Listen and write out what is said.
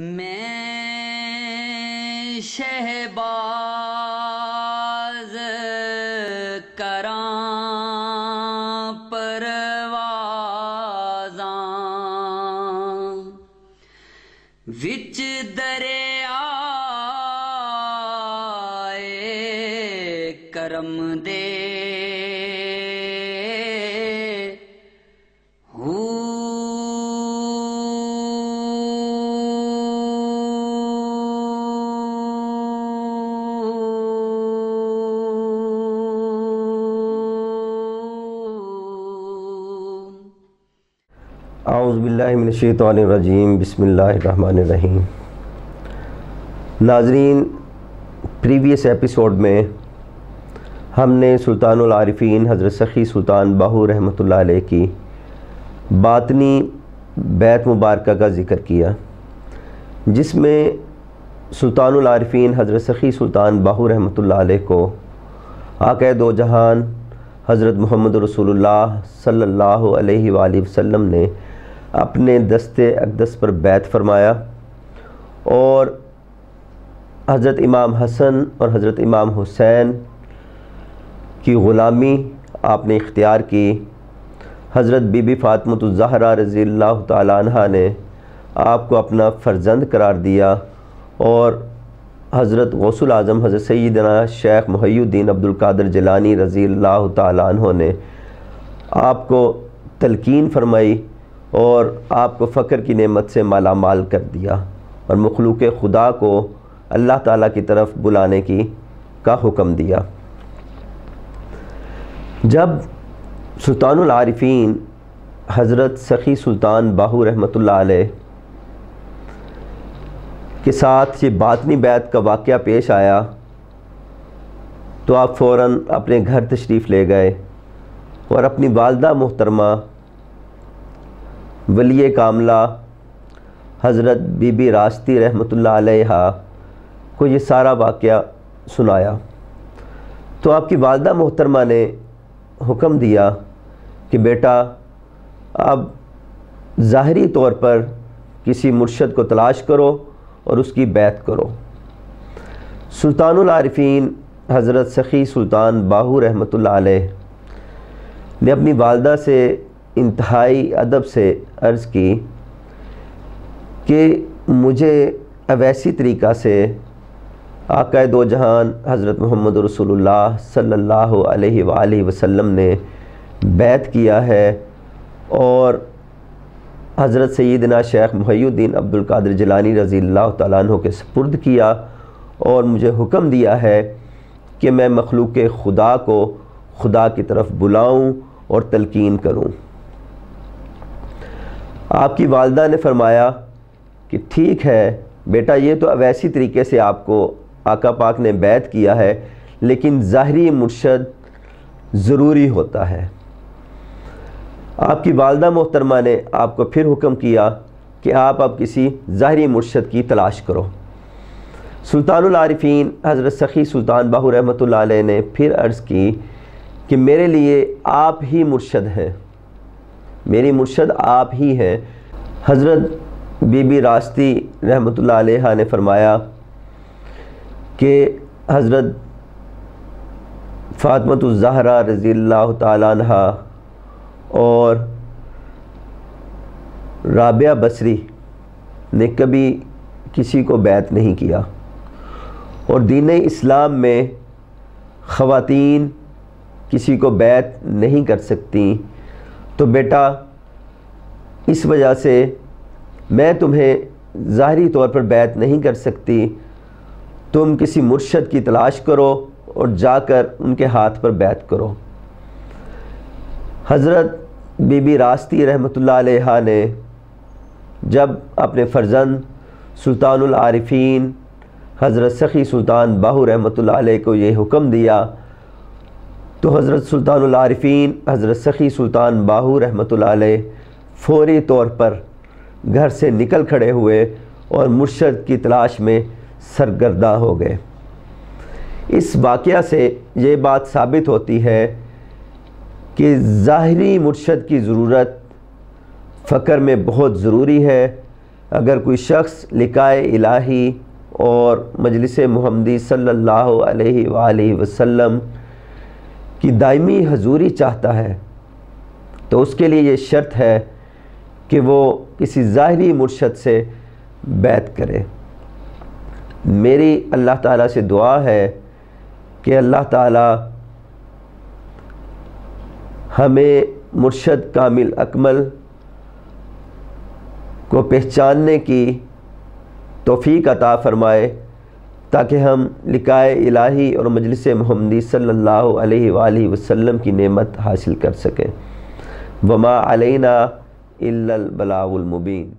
میں شہباز کراں پروازاں۔ وچ دریا کرم دے اعوذ باللہ من الشیطان الرجیم، بسم اللہ الرحمن الرحیم۔ ناظرین پریویس ایپیسوڈ میں ہم نے سلطان العارفین حضرت سخی سلطان باہو رحمۃ اللہ علیہ کی باطنی بیت مبارکہ کا ذکر کیا، جس میں سلطان العارفین حضرت سخی سلطان باہو رحمۃ اللہ علیہ کو آقا دو جہان حضرت محمد رسول اللہ صلی اللہ علیہ وآلہ وسلم نے اپنے دست اقدس پر بیت فرمایا اور حضرت امام حسن اور حضرت امام حسین کی غلامی آپ نے اختیار کی۔ حضرت بی بی فاطمۃ الزہرہ رضی اللہ تعالیٰ عنہ نے آپ کو اپنا فرزند قرار دیا اور حضرت غوث اعظم حضرت سیدنا شیخ محی الدین عبد القادر جلانی رضی اللہ تعالیٰ عنہ نے آپ کو تلقین فرمائی۔ اور آپ کو فقر کی نعمت سے مالا مال کر دیا اور مخلوق خدا کو اللہ تعالیٰ کی طرف بلانے کی کا حکم دیا۔ جب سلطان العارفین حضرت سخی سلطان باہو رحمۃ اللہ علیہ کے ساتھ یہ باطنی بیت کا واقعہ پیش آیا تو آپ فوراً اپنے گھر تشریف لے گئے اور اپنی والدہ محترمہ ولی کاملہ، حضرت بی بی راستی رحمۃ اللہ علیہ کو یہ سارا واقعہ سنایا۔ تو آپ کی والدہ محترمہ نے حکم دیا کہ بیٹا، اب ظاہری طور پر کسی مرشد کو تلاش کرو اور اس کی بیعت کرو۔ سلطان العارفین حضرت سخی سلطان باہو رحمۃ اللہ علیہ نے اپنی والدہ سے انتہائی ادب سے عرض کی کہ مجھے اویسی طریقہ سے آقا دو جہان حضرت محمد رسول اللہ صلی اللہ علیہ وآلہ وسلم نے بیعت کیا ہے اور حضرت سیدنا شیخ محی الدین عبد القادر جلانی رضی اللہ تعالیٰ عنہ کے سپرد کیا اور مجھے حکم دیا ہے کہ میں مخلوق خدا کو خدا کی طرف بلاؤں اور تلقین کروں۔ آپ کی والدہ نے فرمایا کہ ٹھیک ہے، بیٹا، یہ تو اویسی طریقے سے آپ کو آقا پاک نے بیعت کیا ہے، لیکن ظاہری مرشد ضروری ہوتا ہے۔ آپ کی والدہ محترمہ نے آپ کو پھر حکم کیا کہ آپ اب کسی ظاہری مرشد کی تلاش کرو۔ سلطان العارفین حضرت سخی سلطان باہو رحمۃ اللہ علیہ نے پھر عرض کی کہ میرے لیے آپ ہی مرشد ہیں۔ میری مرشد آپ ہی ہیں۔ حضرت بی بی راستی رحمۃ اللہ علیہ نے فرمایا کہ حضرت فاطمۃ الزہرہ رضی اللہ تعالیٰ عنہ اور رابعہ بصری نے کبھی کسی کو بیعت نہیں کیا۔ اور دین اسلام میں خواتین کسی کو بیعت نہیں کر سکتی تو بیٹا، اس وجہ سے میں تمہیں ظاہری طور پر بیعت نہیں کر سکتی۔ تم کسی مرشد کی تلاش کرو اور جا کر ان کے ہاتھ پر بیعت کرو۔ حضرت بی بی راستی رحمۃ اللہ علیہ نے جب اپنے فرزند سلطان العارفین، حضرت سخی سلطان باہو رحمۃ اللہ علیہ کو یہ حکم دیا تو حضرت سلطان العارفین، حضرت سخی سلطان باہو رحمۃ اللہ علیہ فوری طور پر گھر سے نکل کھڑے ہوئے اور مرشد کی تلاش میں سرگردہ ہو گئے۔ اس واقعہ سے یہ بات ثابت ہوتی ہے کہ ظاہری مرشد کی ضرورت فقر میں بہت ضروری ہے۔ اگر کوئی شخص لکائے الہی اور مجلس محمدی صلی اللہ علیہ وآلہ وسلم کی دائمی حضوری چاہتا ہے۔ تو اس کے لیے یہ شرط ہے کہ وہ کسی ظاہری مرشد سے بیت کرے۔ میری اللہ تعالیٰ سے دعا ہے کہ اللہ تعالیٰ ہمیں مرشد کامل اکمل کو پہچاننے کی توفیق عطا فرمائے۔ تاکہ ہم لکائے الہی اور مجلس محمدی صلی اللہ علیہ وآلہ وسلم کی نعمت حاصل کر سکیں۔ وما علینا الا البلاغ المبین